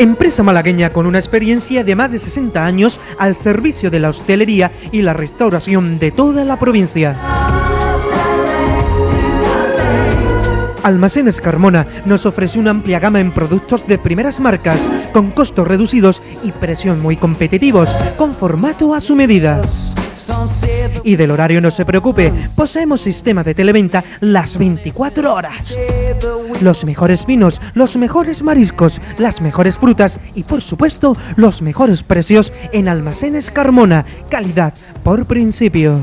Empresa malagueña con una experiencia de más de 60 años al servicio de la hostelería y la restauración de toda la provincia. Almacenes Carmona nos ofrece una amplia gama en productos de primeras marcas, con costos reducidos y precios muy competitivos, con formato a su medida. Y del horario no se preocupe, poseemos sistema de televenta las 24 horas. Los mejores vinos, los mejores mariscos, las mejores frutas y por supuesto los mejores precios en Almacenes Carmona, calidad por principio.